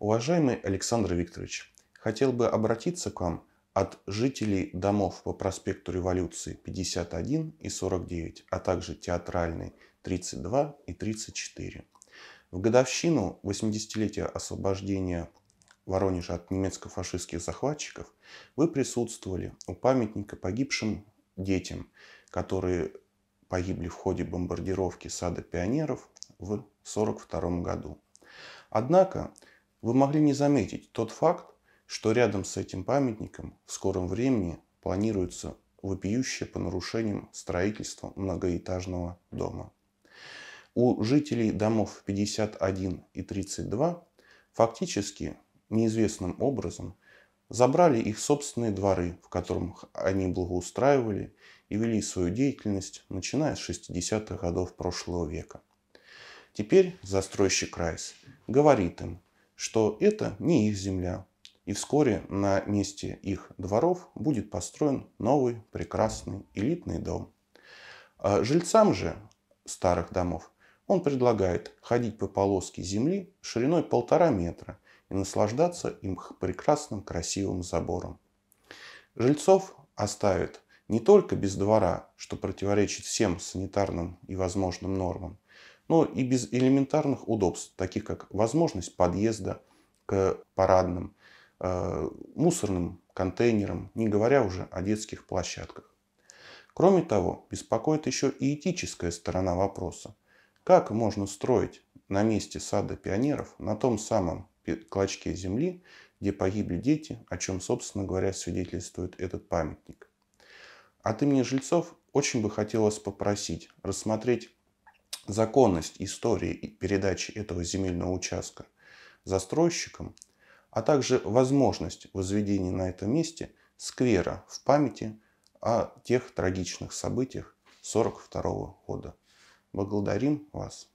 Уважаемый Александр Викторович, хотел бы обратиться к вам от жителей домов по проспекту Революции 51 и 49, а также театральной 32 и 34. В годовщину 80-летия освобождения Воронежа от немецко-фашистских захватчиков вы присутствовали у памятника погибшим детям, которые погибли в ходе бомбардировки сада пионеров в 1942 году. Однако вы могли не заметить тот факт, что рядом с этим памятником в скором времени планируется вопиющее по нарушениям строительства многоэтажного дома. У жителей домов 51 и 32 фактически неизвестным образом забрали их собственные дворы, в которых они благоустраивали и вели свою деятельность, начиная с 60-х годов прошлого века. Теперь застройщик Райс говорит им, что это не их земля, и вскоре на месте их дворов будет построен новый прекрасный элитный дом. А жильцам же старых домов он предлагает ходить по полоске земли шириной полтора метра и наслаждаться им прекрасным красивым забором. Жильцов оставят не только без двора, что противоречит всем санитарным и возможным нормам, но и без элементарных удобств, таких как возможность подъезда к парадным, э, мусорным контейнерам, не говоря уже о детских площадках. Кроме того, беспокоит еще и этическая сторона вопроса. Как можно строить на месте сада пионеров, на том самом клочке земли, где погибли дети, о чем, собственно говоря, свидетельствует этот памятник. От имени жильцов очень бы хотелось попросить рассмотреть законность истории передачи этого земельного участка застройщикам, а также возможность возведения на этом месте сквера в памяти о тех трагичных событиях 1942 года. Благодарим вас.